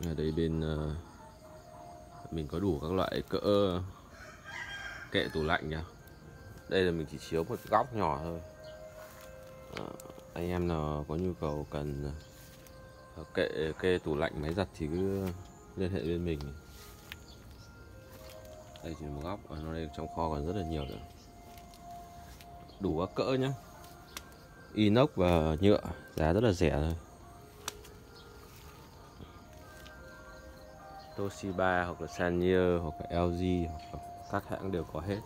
ở đây bên ờ, mình có đủ các loại cỡ kệ tủ lạnh nhá đây là mình chỉ chiếu một góc nhỏ thôi. Ờ, anh em nào có nhu cầu cần ờ, kệ, kê tủ lạnh, máy giặt thì cứ liên hệ bên mình. Đây chỉ một góc, ở nó đây trong kho còn rất là nhiều nữa. Đủ các cỡ nhá. Inox và nhựa, giá rất là rẻ thôi. Toshiba hoặc là Sanyo hoặc là LG hoặc là các hãng đều có hết.